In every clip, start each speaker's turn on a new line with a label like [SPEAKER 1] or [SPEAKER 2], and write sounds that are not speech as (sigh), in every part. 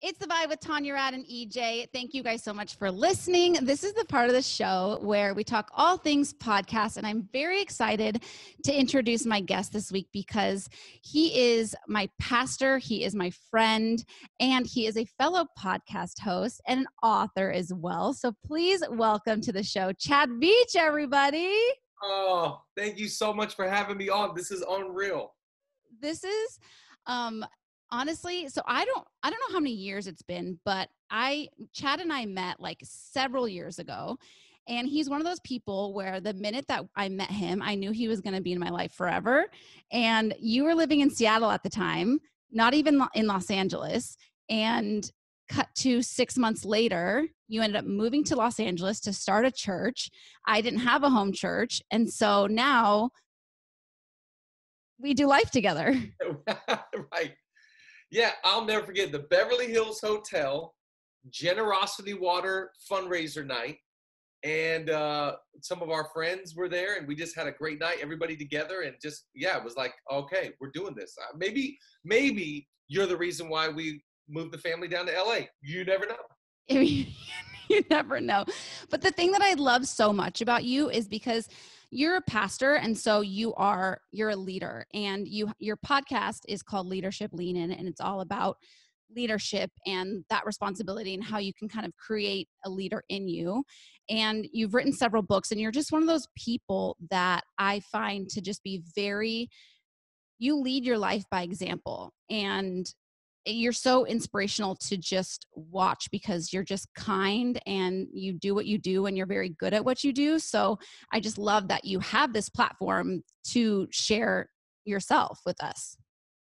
[SPEAKER 1] It's the vibe with Tanya Rad and EJ. Thank you guys so much for listening. This is the part of the show where we talk all things podcast, and I'm very excited to introduce my guest this week because he is my pastor, he is my friend, and he is a fellow podcast host and an author as well. So please welcome to the show, Chad Veach, everybody.
[SPEAKER 2] Oh, thank you so much for having me on. This is unreal.
[SPEAKER 1] This is um honestly so i don't i don't know how many years it's been but i chad and i met like several years ago and he's one of those people where the minute that i met him i knew he was going to be in my life forever and you were living in seattle at the time not even in los angeles and cut to six months later you ended up moving to los angeles to start a church. I didn't have a home church and so now we do life together. (laughs)
[SPEAKER 2] Right yeah, I'll never forget the Beverly Hills Hotel Generosity Water fundraiser night. And uh, some of our friends were there, and we just had a great night, everybody together, and just yeah, it was like, okay, we're doing this. Uh, maybe, maybe you're the reason why we moved the family down to LA. You never know. (laughs)
[SPEAKER 1] you never know. But the thing that I love so much about you is because you're a pastor and so you are you're a leader and you your podcast is called leadership lean in and it's all about leadership and that responsibility and how you can kind of create a leader in you and you've written several books and you're just one of those people that i find to just be very you lead your life by example and you're so inspirational to just watch because you're just kind and you do what you do and you're very good at what you do. So I just love that you have this platform to share yourself with us.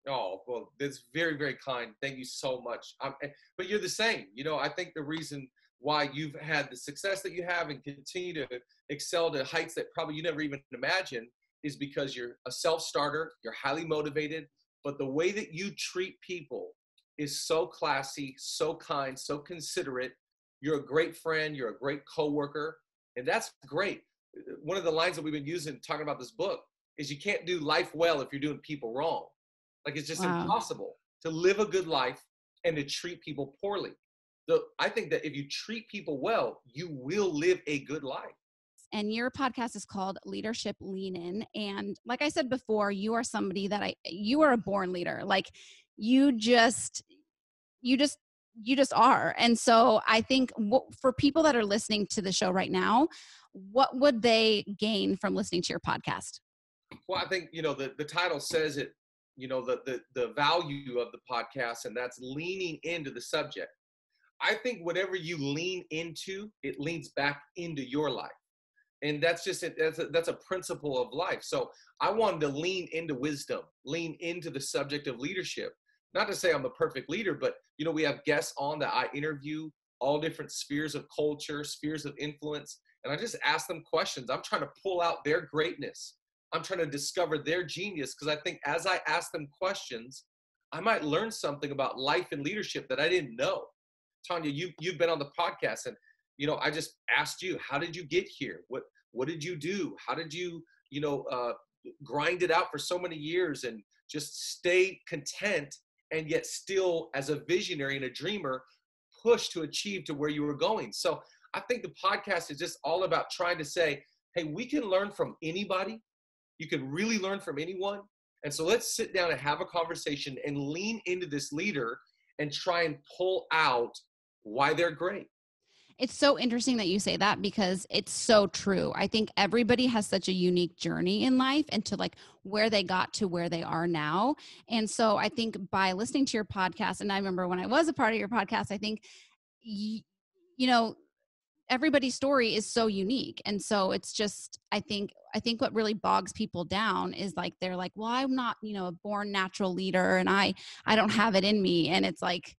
[SPEAKER 2] Oh, well, that's very, very kind. Thank you so much. Um, but you're the same. You know, I think the reason why you've had the success that you have and continue to excel to heights that probably you never even imagined is because you're a self starter, you're highly motivated, but the way that you treat people is so classy, so kind, so considerate. You're a great friend, you're a great coworker, and that's great. One of the lines that we've been using talking about this book is you can't do life well if you're doing people wrong. Like it's just wow. impossible to live a good life and to treat people poorly. So I think that if you treat people well, you will live a good life
[SPEAKER 1] and your podcast is called leadership lean in and like i said before you are somebody that i you are a born leader like you just you just you just are. And so i think for people that are listening to the show right now what would they gain from listening to your podcast?
[SPEAKER 2] Well i think you know the, the title says it you know the, the the value of the podcast and that's leaning into the subject. I think whatever you lean into it leans back into your life. And that's just a, that's a, that's a principle of life. So i wanted to lean into wisdom lean into the subject of leadership not to say I'm a perfect leader, but you know, we have guests on that I interview all different spheres of culture, spheres of influence, and I just ask them questions. I'm trying to pull out their greatness. I'm trying to discover their genius because I think as I ask them questions, I might learn something about life and leadership that I didn't know. Tanya, you you've been on the podcast and you know, I just asked you, how did you get here? What what did you do? How did you, you know, uh, grind it out for so many years and just stay content and yet still as a visionary and a dreamer push to achieve to where you were going. So i think the podcast is just all about trying to say hey we can learn from anybody. You can really learn from anyone. And so let's sit down and have a conversation and lean into this leader and try and pull out why they're great
[SPEAKER 1] it's so interesting that you say that because it's so true. I think everybody has such a unique journey in life and to like where they got to where they are now. And so I think by listening to your podcast, and I remember when I was a part of your podcast, I think, you, you know, everybody's story is so unique and so it's just i think i think what really bogs people down is like they're like well i'm not you know a born natural leader and i i don't have it in me and it's like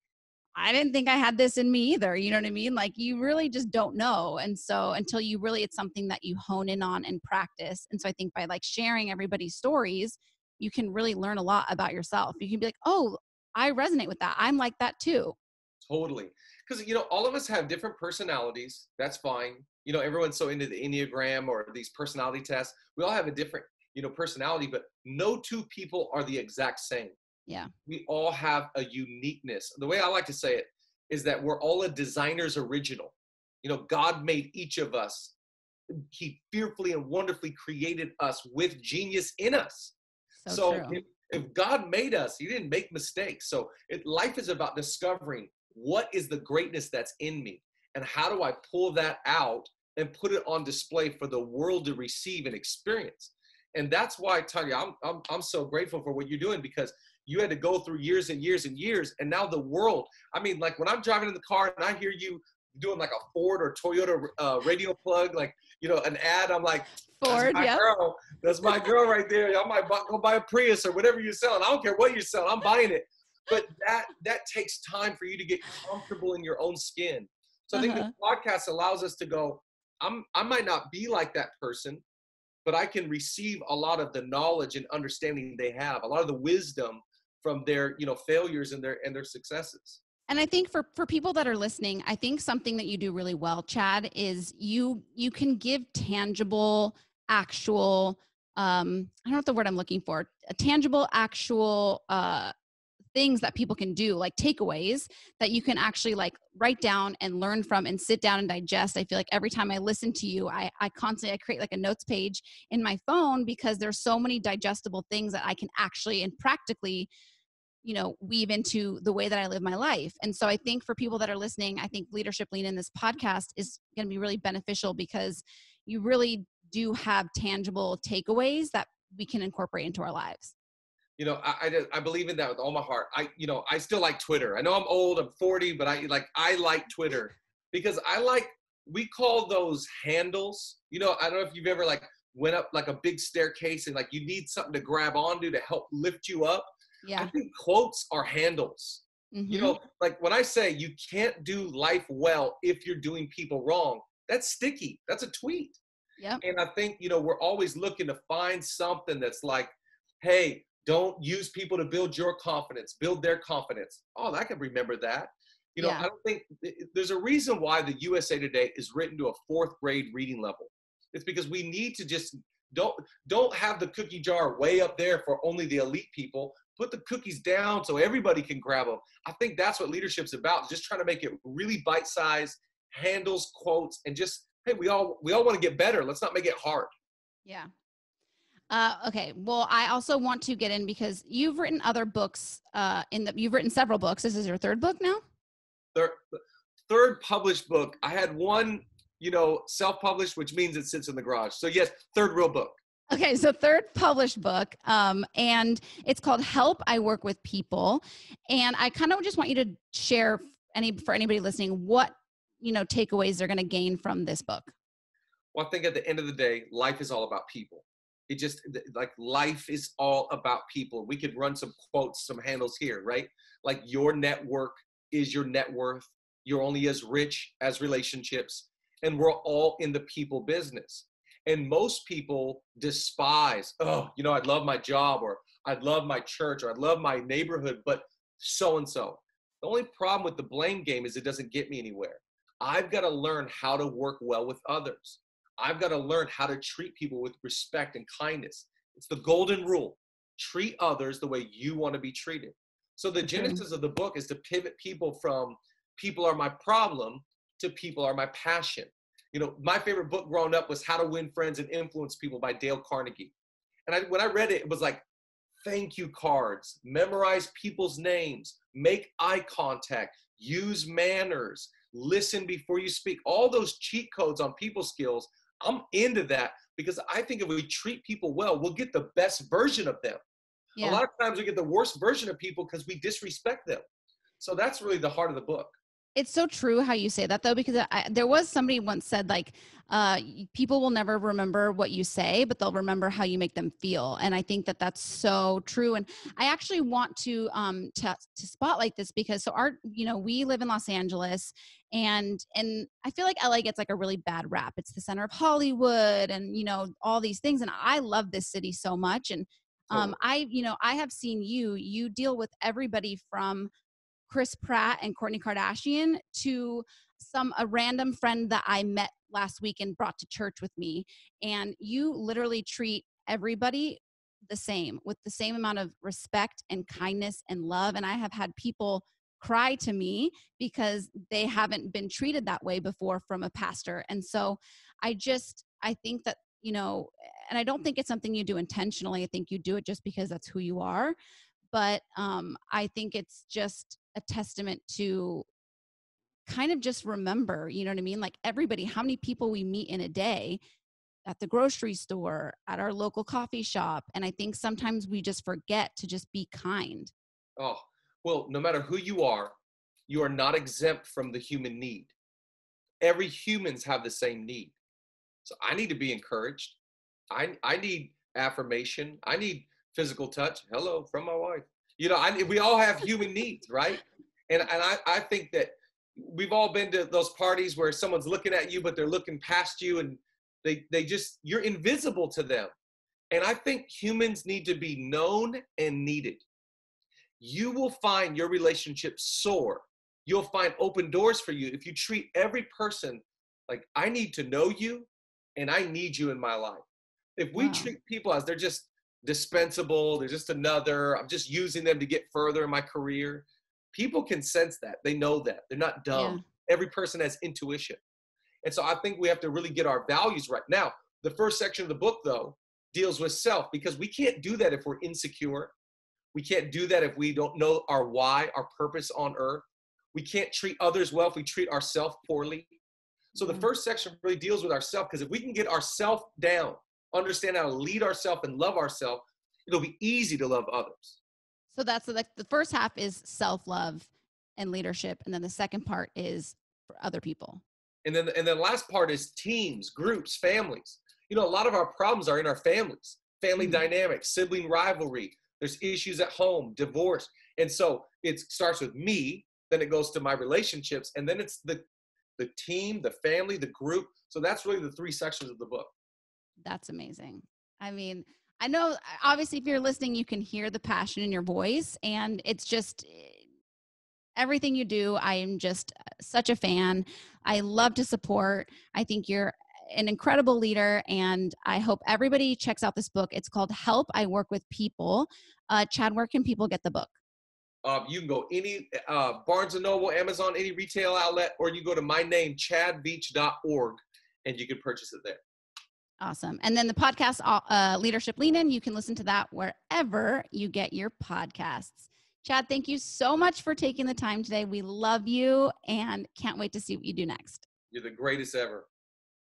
[SPEAKER 1] I didn't think I had this in me either. You know what I mean? Like you really just don't know. And so until you really, it's something that you hone in on and practice. And so I think by like sharing everybody's stories, you can really learn a lot about yourself. You can be like, oh, I resonate with that. I'm like that too.
[SPEAKER 2] Totally. Because, you know, all of us have different personalities. That's fine. You know, everyone's so into the Enneagram or these personality tests. We all have a different, you know, personality, but no two people are the exact same.
[SPEAKER 1] Yeah.
[SPEAKER 2] We all have a uniqueness. The way I like to say it, is that we're all a designer's original. You know, God made each of us. He fearfully and wonderfully created us with genius in us.
[SPEAKER 1] So,
[SPEAKER 2] So, if, if God made us, He didn't make mistakes. So it, life is about discovering what is the greatness that's in me and how do I pull that out and put it on display for the world to receive and experience. And that's why, Tanya, I'm, I'm, I'm so grateful for what you're doing because you had to go through years and years and years. And now the world, I mean, like when I'm driving in the car and I hear you doing like a Ford or Toyota uh, radio plug, like, you know, an ad, I'm like,
[SPEAKER 1] Ford,
[SPEAKER 2] that's my
[SPEAKER 1] yeah.
[SPEAKER 2] girl. That's my girl right there. I might go buy a Prius or whatever you're selling. I don't care what you're selling. I'm buying it. But that that takes time for you to get comfortable in your own skin. So I think
[SPEAKER 1] Uh-huh.
[SPEAKER 2] the podcast allows us to go. I'm I might not be like that person, but I can receive a lot of the knowledge and understanding they have, a lot of the wisdom from their you know failures and their and their successes.
[SPEAKER 1] and i think for for people that are listening i think something that you do really well chad is you you can give tangible actual um i don't know what the word i'm looking for a tangible actual uh things that people can do like takeaways that you can actually like write down and learn from and sit down and digest. I feel like every time i listen to you i i constantly i create like a notes page in my phone because there's so many digestible things that i can actually and practically you know weave into the way that i live my life. And so i think for people that are listening i think leadership lean in this podcast is going to be really beneficial because you really do have tangible takeaways that we can incorporate into our lives
[SPEAKER 2] you know I, I just- I believe in that with all my heart. I you know i still like twitter. I know i'm old i'm 40 but i like i like twitter because i like we call those handles. You know i don't know if you've ever like went up like a big staircase and like you need something to grab onto to help lift you up.
[SPEAKER 1] Yeah.
[SPEAKER 2] i think quotes are handles. You
[SPEAKER 1] Mhm.
[SPEAKER 2] know like when i say you can't do life well if you're doing people wrong that's sticky. That's a tweet.
[SPEAKER 1] Yep.
[SPEAKER 2] and i think you know we're always looking to find something that's like hey don't use people to build your confidence build their confidence. Oh i can remember that. You know
[SPEAKER 1] Yeah.
[SPEAKER 2] i don't think there's a reason why the usa today is written to a fourth grade reading level. It's because we need to just don't don't have the cookie jar way up there for only the elite people. Put the cookies down so everybody can grab them i think that's what leadership's about just trying to make it really bite sized handles quotes and just hey we all we all want to get better. Let's not make it hard.
[SPEAKER 1] Yeah. Uh, okay. Well, I also want to get in because you've written other books. Uh, in the you've written several books. This is your third book now.
[SPEAKER 2] third, third published book. I had one, you know, self-published, which means it sits in the garage. So yes, third real book.
[SPEAKER 1] Okay, so third published book, um, and it's called "Help I Work with People," and I kind of just want you to share any for anybody listening what you know takeaways they're going to gain from this book.
[SPEAKER 2] Well, I think at the end of the day, life is all about people. It just like life is all about people. We could run some quotes, some handles here, right? Like your network is your net worth. You're only as rich as relationships, and we're all in the people business. And most people despise, oh, you know, I'd love my job, or I'd love my church, or I'd love my neighborhood, but so and so. The only problem with the blame game is it doesn't get me anywhere. I've got to learn how to work well with others. I've got to learn how to treat people with respect and kindness. It's the golden rule treat others the way you want to be treated. So, the
[SPEAKER 1] Mhm.
[SPEAKER 2] genesis of the book is to pivot people from people are my problem to people are my passion. You know, my favorite book growing up was How to Win Friends and Influence People by Dale Carnegie. And I, when I read it, it was like, thank you cards, memorize people's names, make eye contact, use manners, listen before you speak. All those cheat codes on people skills, I'm into that because I think if we treat people well, we'll get the best version of them. A lot of times we get the worst version of people because we disrespect them. So that's really the heart of the book.
[SPEAKER 1] It's so true how you say that though, because I, there was somebody once said like, uh, people will never remember what you say, but they'll remember how you make them feel. And I think that that's so true. And I actually want to um to, to spotlight this because so our you know we live in Los Angeles and and I feel like LA gets like a really bad rap. It's the center of Hollywood and you know all these things. And I love this city so much. And um, I you know I have seen you. You deal with everybody from Chris Pratt and Kourtney Kardashian to some a random friend that I met last week and brought to church with me and you literally treat everybody the same with the same amount of respect and kindness and love and I have had people cry to me because they haven't been treated that way before from a pastor. And so I just, I think that, you know, and I don't think it's something you do intentionally. I think you do it just because that's who you are. But um, I think it's just a testament to kind of just remember, you know what I mean? Like everybody, how many people we meet in a day at the grocery store, at our local coffee shop. And I think sometimes we just forget to just be kind.
[SPEAKER 2] Oh, well, no matter who you are, you are not exempt from the human need. Every humans have the same need. So I need to be encouraged. I I need affirmation. I need physical touch. Hello from my wife. You know, I, we all have human needs, right? And and I, I think that we've all been to those parties where someone's looking at you, but they're looking past you and they they just you're invisible to them. And I think humans need to be known and needed. You will find your relationship soar. You'll find open doors for you if you treat every person like I need to know you and I need you in my life. If we wow. treat people as they're just dispensable, they're just another, I'm just using them to get further in my career, people can sense that. They know that. They're not dumb. Yeah. Every person has intuition. And so I think we have to really get our values right. Now, the first section of the book, though, deals with self because we can't do that if we're insecure. We can't do that if we don't know our why, our purpose on earth. We can't treat others well if we treat ourselves poorly. So the first section really deals with ourselves because if we can get ourself down, understand how to lead ourselves and love ourselves, it'll be easy to love others.
[SPEAKER 1] So that's the, the first half is self love and leadership, and then the second part is for other people.
[SPEAKER 2] And then and then the last part is teams, groups, families. You know, a lot of our problems are in our families, family mm-hmm. dynamics, sibling rivalry. There's issues at home, divorce, and so it starts with me. Then it goes to my relationships, and then it's the the team, the family, the group. So that's really the three sections of the book.
[SPEAKER 1] That's amazing. I mean, I know obviously if you're listening, you can hear the passion in your voice, and it's just eh, everything you do. I am just uh, such a fan. I love to support. I think you're an incredible leader, and I hope everybody checks out this book. It's called Help I Work with People. Uh, Chad, where can people get the book?
[SPEAKER 2] Um, you can go any uh, Barnes and Noble, Amazon, any retail outlet, or you go to my name, chadveach.org, and you can purchase it there.
[SPEAKER 1] Awesome. And then the podcast, uh, uh, Leadership Lean In, you can listen to that wherever you get your podcasts. Chad, thank you so much for taking the time today. We love you and can't wait to see what you do next.
[SPEAKER 2] You're the greatest ever.